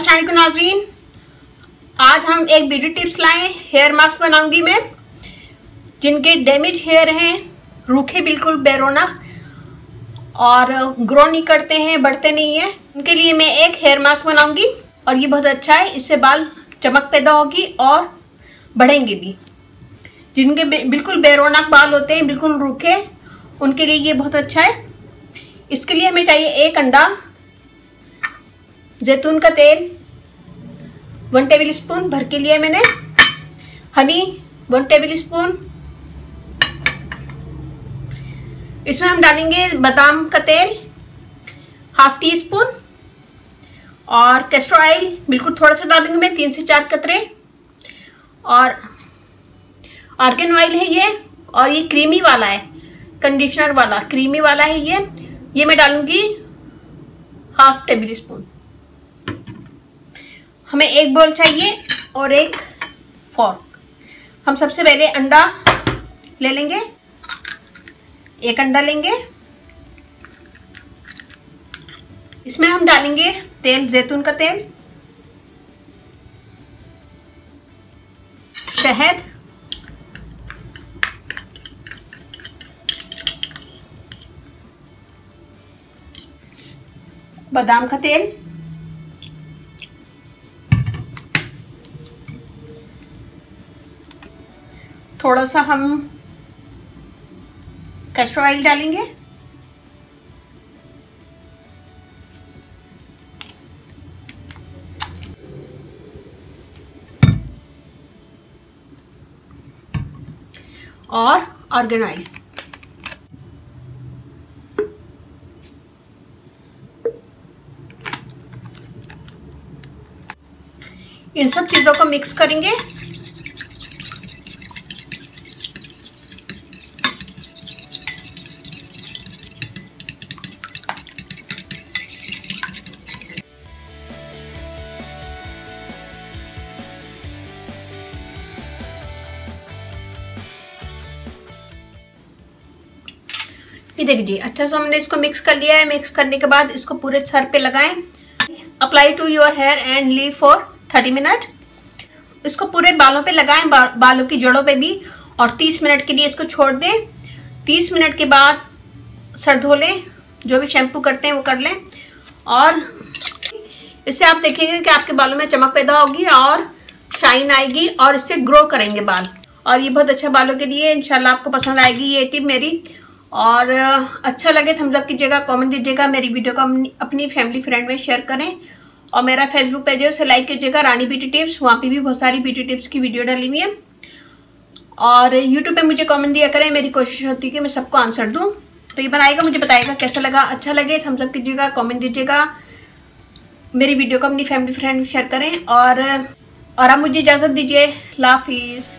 असलम नाजरीन आज हम एक ब्यूटी टिप्स लाए हेयर मास्क बनाऊँगी मैं, जिनके डैमेज हेयर हैं, रूखे बिल्कुल बेरोनक और ग्रो नहीं करते हैं, बढ़ते नहीं हैं, उनके लिए मैं एक हेयर मास्क बनाऊँगी, और ये बहुत अच्छा है, इससे बाल चमक पैदा होगी और बढ़ेंगे भी। जिनके बिल्कुल बेरोनक बाल होते हैं, बिल्कुल रूखे, उनके लिए ये बहुत अच्छा है। इसके लिए हमें चाहिए एक अंडा जैतून का तेल वन टेबल स्पून भर के लिए मैंने हनी वन टेबल स्पून इसमें हम डालेंगे बादाम का तेल हाफ़ टी स्पून और कैस्ट्रो ऑयल बिल्कुल थोड़ा सा डालेंगे मैं, तीन से चार कतरे। और आर्गन ऑयल है ये, और ये क्रीमी वाला है कंडीशनर वाला क्रीमी वाला है ये। ये मैं डालूँगी हाफ़ टेबल स्पून हमें एक बॉल चाहिए और एक फॉर्क हम सबसे पहले अंडा ले लेंगे। एक अंडा लेंगे। इसमें हम डालेंगे तेल, जैतून का तेल। शहद। बादाम का तेल। थोड़ा सा हम कैस्टर ऑयल डालेंगे। और ऑर्गन ऑयल इन सब चीज़ों को मिक्स करेंगे। ये देख लीजिए अच्छा से हमने इसको मिक्स कर लिया है। मिक्स करने के बाद इसको पूरे सर पे लगाएँ। Apply to your hair and leave for thirty minute इसको पूरे बालों पे लगाएँ बा, बालों की जड़ों पे भी। और तीस मिनट के लिए इसको छोड़ दें। तीस मिनट के बाद सर धो लें। जो भी शैम्पू करते हैं वो कर लें। और इससे आप देखेंगे कि आपके बालों में चमक पैदा होगी और शाइन आएगी और इससे ग्रो करेंगे बाल। और ये बहुत अच्छा बालों के लिए इंशाल्लाह आपको पसंद आएगी ये टिप मेरी। और अच्छा लगे थम्स अप कीजिएगा कमेंट दीजिएगा, मेरी वीडियो को अपनी फैमिली फ्रेंड में शेयर करें। और मेरा फेसबुक पेज है, उसे लाइक कीजिएगा, रानी ब्यूटी टिप्स वहाँ पे भी बहुत सारी ब्यूटी टिप्स की वीडियो डाली हुई है। और यूट्यूब पे मुझे कमेंट दिया करें, मेरी कोशिश होती है कि मैं सबको आंसर दूँ। तो ये बनाएगा, मुझे बताएगा कैसा लगा अच्छा लगे थम्स अप कीजिएगा कॉमेंट दीजिएगा, मेरी वीडियो को अपनी फैमिली फ्रेंड शेयर करें। और और आप मुझे इजाज़त दीजिए, लाफिज़।